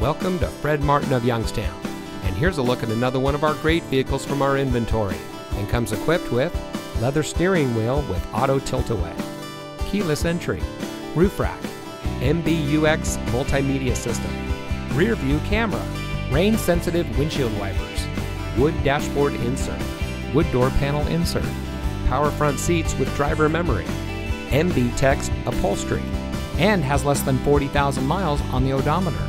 Welcome to Fred Martin of Youngstown. And here's a look at another one of our great vehicles from our inventory and comes equipped with leather steering wheel with auto tilt-away, keyless entry, roof rack, MBUX multimedia system, rear view camera, rain sensitive windshield wipers, wood dashboard insert, wood door panel insert, power front seats with driver memory, MB-Tex upholstery, and has less than 40,000 miles on the odometer.